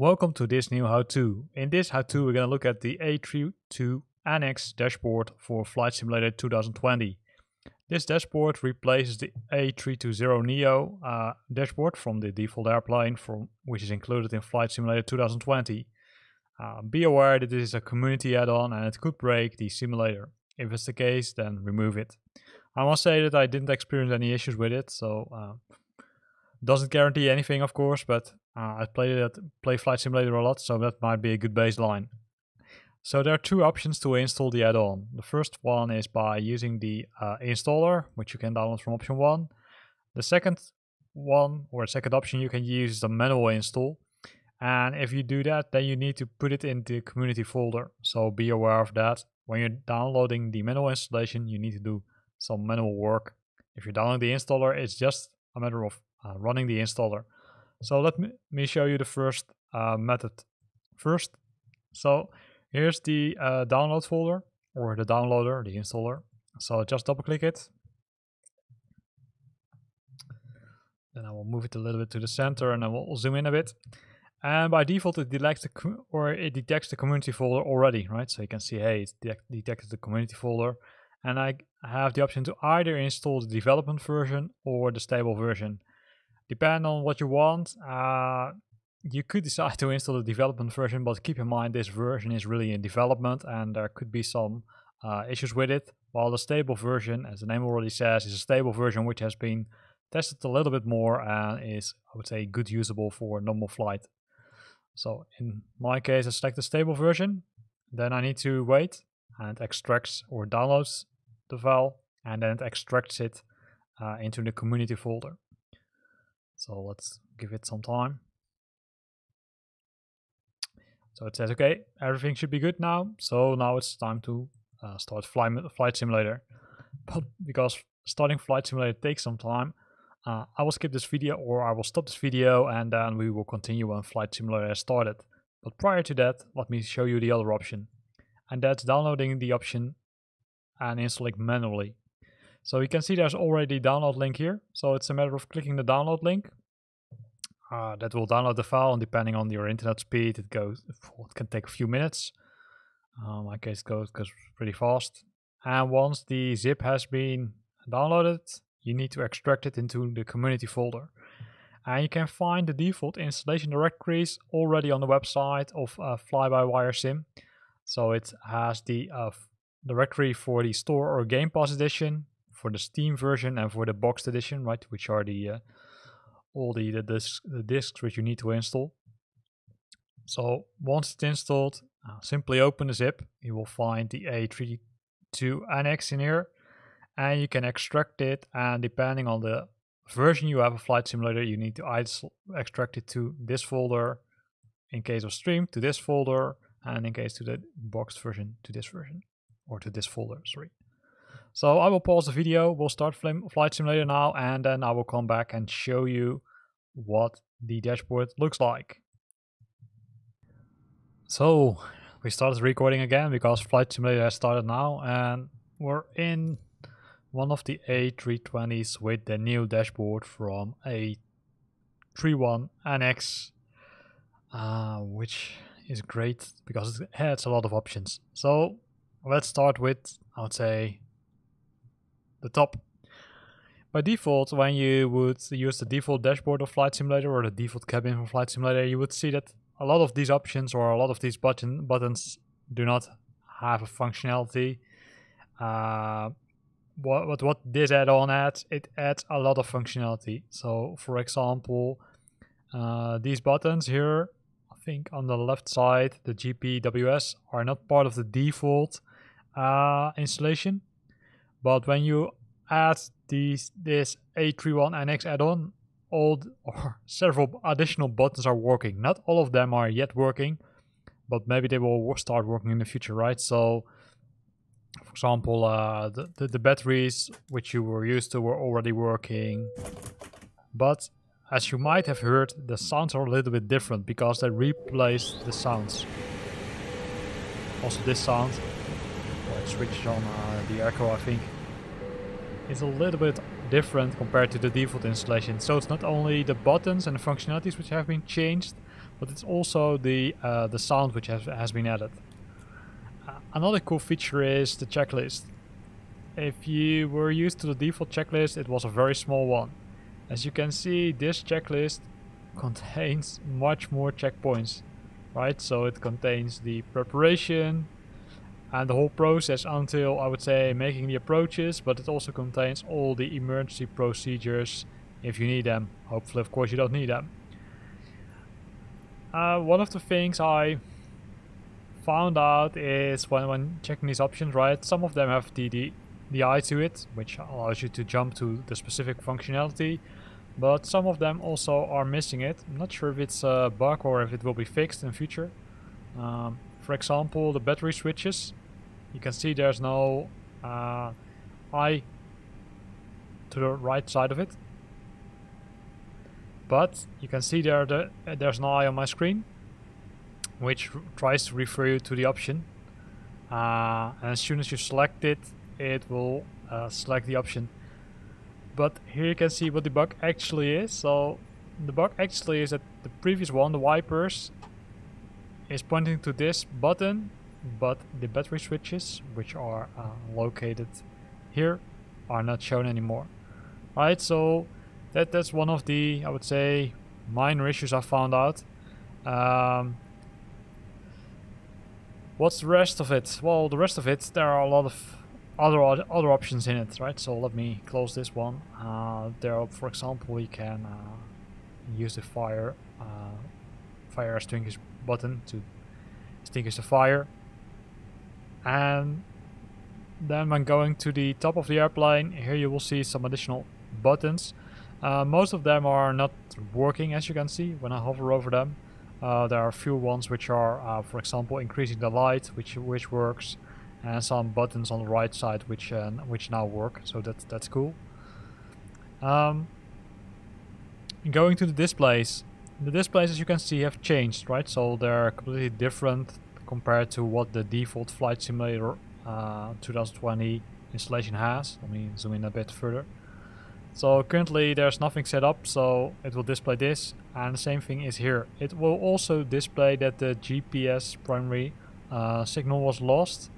Welcome to this new how-to. In this how-to we're going to look at the A32 Annex dashboard for Flight Simulator 2020. This dashboard replaces the A320 Neo uh, dashboard from the default airplane from which is included in Flight Simulator 2020. Uh, be aware that this is a community add-on and it could break the simulator. If it's the case, then remove it. I must say that I didn't experience any issues with it, so uh, doesn't guarantee anything, of course, but uh, I played it, play Flight Simulator a lot, so that might be a good baseline. So there are two options to install the add-on. The first one is by using the uh, installer, which you can download from option one. The second one, or second option you can use is the manual install. And if you do that, then you need to put it in the community folder. So be aware of that. When you're downloading the manual installation, you need to do some manual work. If you download the installer, it's just a matter of uh, running the installer. So let me, me show you the first uh, method first. So here's the uh, download folder or the downloader, the installer. So just double click it. Then I will move it a little bit to the center and I will zoom in a bit. And by default, it detects the or it detects the community folder already, right? So you can see, hey, it detected the community folder, and I have the option to either install the development version or the stable version. Depending on what you want, uh, you could decide to install the development version, but keep in mind this version is really in development and there could be some uh, issues with it. While the stable version, as the name already says, is a stable version which has been tested a little bit more and is, I would say, good usable for normal flight. So in my case, I select the stable version. Then I need to wait and extracts or downloads the file and then it extracts it uh, into the community folder. So let's give it some time. So it says, okay, everything should be good now. So now it's time to uh, start fly, Flight Simulator. But because starting Flight Simulator takes some time, uh, I will skip this video or I will stop this video and then we will continue when Flight Simulator has started. But prior to that, let me show you the other option. And that's downloading the option and installing manually. So you can see there's already download link here. So it's a matter of clicking the download link. Uh, that will download the file and depending on your internet speed, it goes, it can take a few minutes. My case, goes, goes pretty fast. And once the zip has been downloaded, you need to extract it into the community folder. And you can find the default installation directories already on the website of uh, Fly-by-Wire Sim. So it has the uh, directory for the store or Game Pass edition, for the Steam version and for the boxed edition, right, which are the uh, all the the discs, the discs which you need to install. So once it's installed, uh, simply open the zip. You will find the A32 annex in here, and you can extract it. And depending on the version you have a flight simulator, you need to extract it to this folder, in case of Steam to this folder, and in case to the boxed version to this version or to this folder. Sorry. So I will pause the video, we'll start Flight Simulator now, and then I will come back and show you what the dashboard looks like. So we started recording again because Flight Simulator has started now and we're in one of the A320s with the new dashboard from A31 NX, uh, which is great because it has a lot of options. So let's start with, I would say, the top. By default, when you would use the default dashboard of Flight Simulator or the default cabin for Flight Simulator, you would see that a lot of these options or a lot of these button buttons do not have a functionality. Uh, what, what, what this add-on adds, it adds a lot of functionality. So, for example, uh, these buttons here, I think on the left side, the GPWS are not part of the default uh, installation. But when you add these this A31 NX add-on, all or several additional buttons are working. Not all of them are yet working, but maybe they will start working in the future, right? So, for example, uh, the, the, the batteries which you were used to were already working, but as you might have heard, the sounds are a little bit different because they replaced the sounds. Also, this sound switch on uh, the echo, I think, is a little bit different compared to the default installation. So it's not only the buttons and the functionalities which have been changed, but it's also the uh, the sound which has, has been added. Uh, another cool feature is the checklist. If you were used to the default checklist, it was a very small one. As you can see, this checklist contains much more checkpoints, right? So it contains the preparation and the whole process until I would say making the approaches, but it also contains all the emergency procedures if you need them. Hopefully, of course, you don't need them. Uh, one of the things I found out is when, when checking these options, right, some of them have the, the, the eye to it, which allows you to jump to the specific functionality, but some of them also are missing it. I'm not sure if it's a bug or if it will be fixed in future. Um, for example, the battery switches, you can see there's no uh, eye to the right side of it. But you can see there the, there's an eye on my screen, which tries to refer you to the option. Uh, and as soon as you select it, it will uh, select the option. But here you can see what the bug actually is. So the bug actually is that the previous one, the wipers, is pointing to this button, but the battery switches, which are uh, located here, are not shown anymore. Right, so that that's one of the I would say minor issues I found out. Um, what's the rest of it? Well, the rest of it there are a lot of other other options in it, right? So let me close this one. Uh, there, are, for example, you can uh, use the fire uh, fire extinguish button to extinguish the fire, and then when going to the top of the airplane, here you will see some additional buttons. Uh, most of them are not working as you can see when I hover over them. Uh, there are a few ones which are, uh, for example, increasing the light, which which works, and some buttons on the right side which uh, which now work. So that's that's cool. Um, going to the displays, the displays as you can see have changed, right? So they're completely different compared to what the default Flight Simulator uh, 2020 installation has. Let me zoom in a bit further. So currently there's nothing set up, so it will display this. And the same thing is here. It will also display that the GPS primary uh, signal was lost.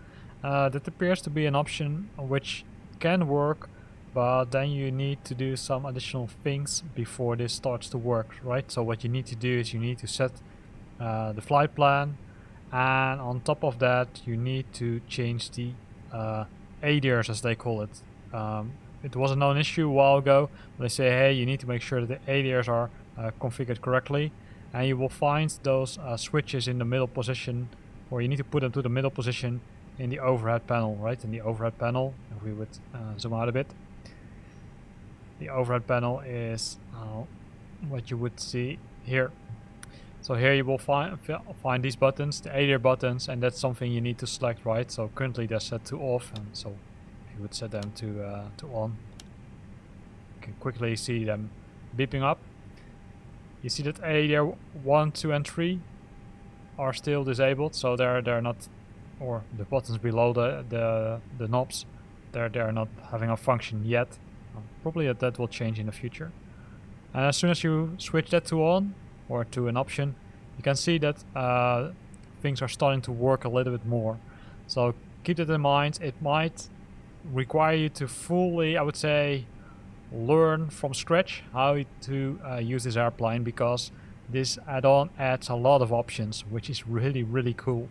Uh, that appears to be an option which can work, but then you need to do some additional things before this starts to work, right? So what you need to do is you need to set uh, the flight plan, and on top of that you need to change the uh, ADIRs as they call it. Um, it was a known issue a while ago. But they say, hey, you need to make sure that the ADIRs are uh, configured correctly. And you will find those uh, switches in the middle position, or you need to put them to the middle position in the overhead panel, right? In the overhead panel, if we would uh, zoom out a bit. The overhead panel is uh, what you would see here. So here you will find find these buttons, the ADIR buttons, and that's something you need to select, right? So currently they're set to off, and so you would set them to uh, to on. You can quickly see them beeping up. You see that ADIR 1, 2 and 3 are still disabled, so they're they're not or the buttons below the the, the knobs they're they're not having a function yet. Um, probably that, that will change in the future. And as soon as you switch that to on or to an option, you can see that uh, things are starting to work a little bit more. So keep that in mind. It might require you to fully, I would say, learn from scratch how to uh, use this airplane because this add-on adds a lot of options, which is really, really cool.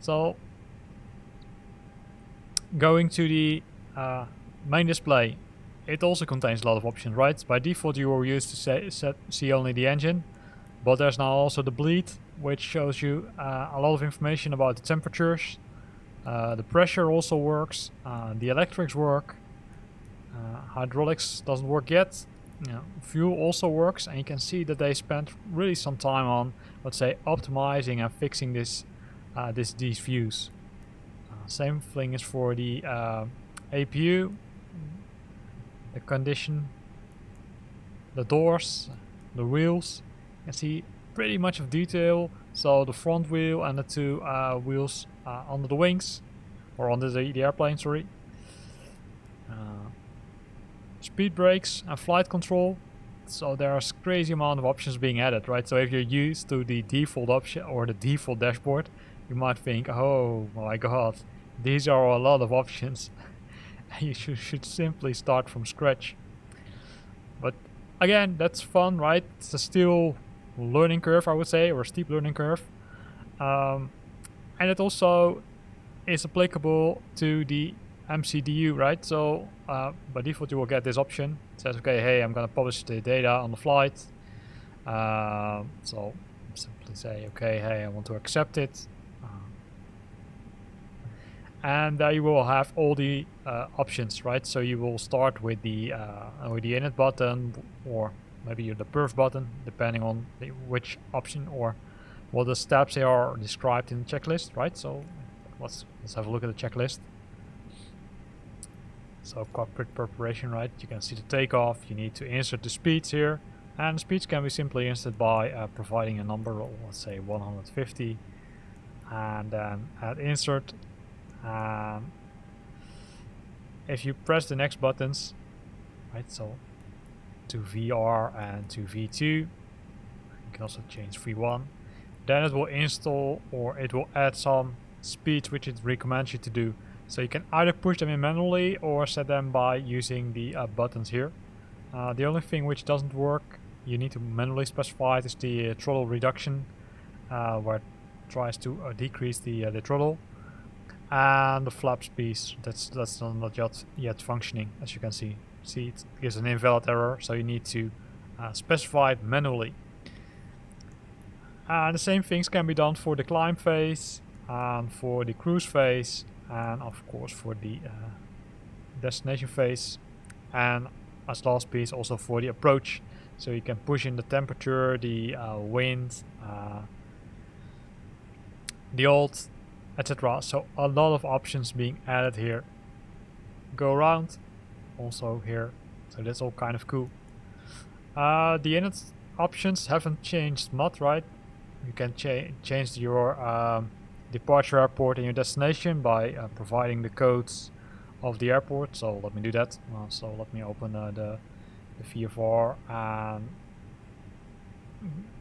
So, going to the uh, main display, it also contains a lot of options, right? By default, you were used to say, set, see only the engine, but there's now also the bleed, which shows you uh, a lot of information about the temperatures, uh, the pressure also works, uh, the electrics work, uh, hydraulics doesn't work yet, you know, fuel also works and you can see that they spent really some time on, let's say, optimizing and fixing this, uh, this these views. Uh, same thing is for the APU, the condition, the doors, the wheels. You can see pretty much of detail. So the front wheel and the two uh, wheels uh, under the wings, or under the, the airplane, sorry. Uh, speed brakes and flight control. So there's crazy amount of options being added, right? So if you're used to the default option or the default dashboard, you might think, oh my god, these are a lot of options. you should, simply start from scratch. But again, that's fun, right? It's a still learning curve, I would say, or steep learning curve. Um, and it also is applicable to the MCDU, right? So uh, by default, you will get this option. It says, okay, hey, I'm going to publish the data on the flight. Uh, so simply say, okay, hey, I want to accept it. And there you will have all the uh, options, right? So you will start with the uh, with the init button, or maybe the perf button, depending on the, which option or what the steps are described in the checklist, right? So let's let's have a look at the checklist. So cockpit preparation, right? You can see the takeoff. You need to insert the speeds here. And speeds can be simply inserted by uh, providing a number, let's say 150. And then add insert. Um, if you press the next buttons, right, so to VR and to V2, you can also change V1. Then it will install or it will add some speeds which it recommends you to do. So you can either push them in manually or set them by using the uh, buttons here. Uh, the only thing which doesn't work, you need to manually specify it, is the uh, throttle reduction, uh, where it tries to uh, decrease the uh, the throttle, and the flaps piece That's that's not yet yet functioning, as you can see. See, it gives an invalid error, so you need to specify it manually. And the same things can be done for the climb phase and for the cruise phase and of course for the uh, destination phase and as last piece also for the approach so you can push in the temperature the uh, wind uh, the old etc so a lot of options being added here go around also here so that's all kind of cool uh, the init options haven't changed much right you can cha change your um, departure airport and your destination by uh, providing the codes of the airport. So let me do that. Uh, so let me open uh, the, the VFR and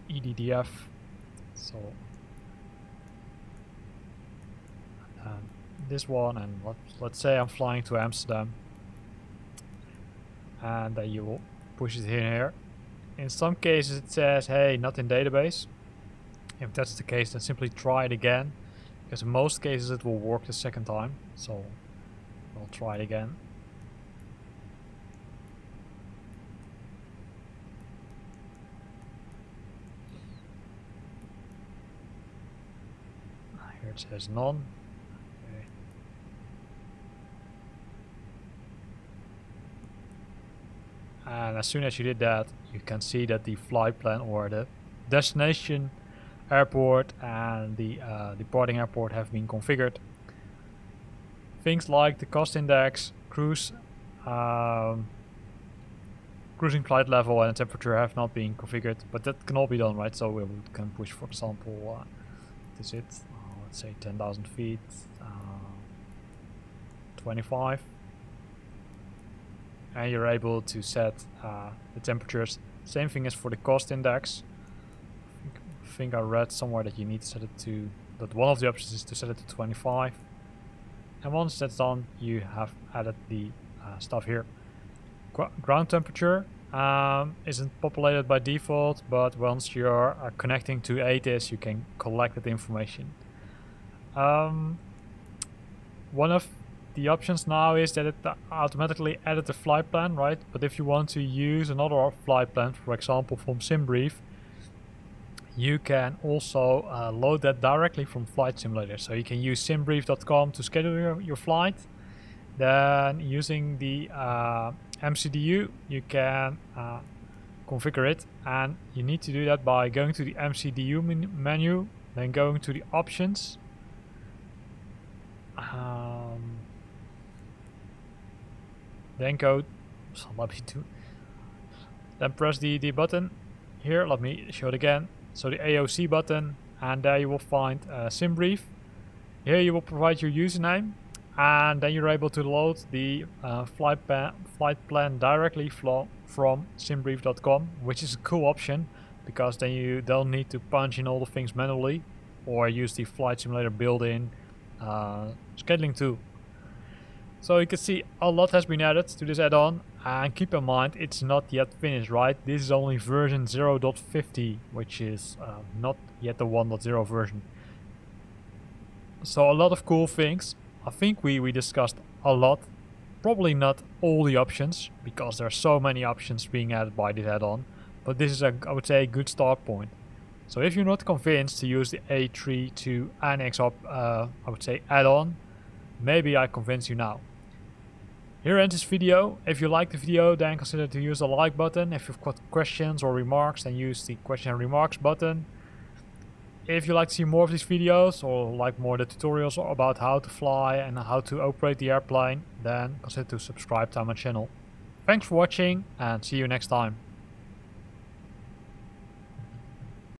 EDDF. So Um, this one and let, let's say I'm flying to Amsterdam and then you will push it in here. In some cases it says hey not in database. If that's the case then simply try it again because in most cases it will work the second time, so I'll try it again. Here it says none. Okay. And as soon as you did that, you can see that the flight plan or the destination airport and the uh, departing airport have been configured. Things like the cost index, cruise, um, cruising flight level and temperature have not been configured, but that can all be done, right? So we can push, for example, uh, is it, uh, let's say 10,000 feet, uh, 25, and you're able to set uh, the temperatures. Same thing as for the cost index I think I read somewhere that you need to set it to, that one of the options is to set it to 25. And once that's done, you have added the uh, stuff here. Qu ground temperature um, isn't populated by default, but once you're uh, connecting to ATIS, you can collect that information. Um, one of the options now is that it automatically added the flight plan, right? But if you want to use another flight plan, for example from SimBrief, you can also uh, load that directly from Flight Simulator. So you can use simbrief.com to schedule your, your flight. Then using the uh, MCDU, you can uh, configure it. And you need to do that by going to the MCDU menu, then going to the options. Um, then go, so let me do, then press the, the button here, let me show it again so the AOC button, and there you will find SimBrief. Here you will provide your username, and then you're able to load the uh, flight, flight plan directly from from simbrief.com, which is a cool option because then you don't need to punch in all the things manually or use the flight simulator built-in uh, scheduling tool. So you can see a lot has been added to this add-on and keep in mind it's not yet finished, right? This is only version 0.50 which is uh, not yet the 1.0 version. So a lot of cool things. I think we, we discussed a lot. Probably not all the options because there are so many options being added by this add-on. But this is a, I would say, a good start point. So if you're not convinced to use the A3 to annex up, uh, I would say add-on, maybe I convince you now. Here ends this video. If you like the video, then consider to use the like button. If you've got questions or remarks, then use the question and remarks button. If you like to see more of these videos or like more the tutorials about how to fly and how to operate the airplane, then consider to subscribe to my channel. Thanks for watching and see you next time.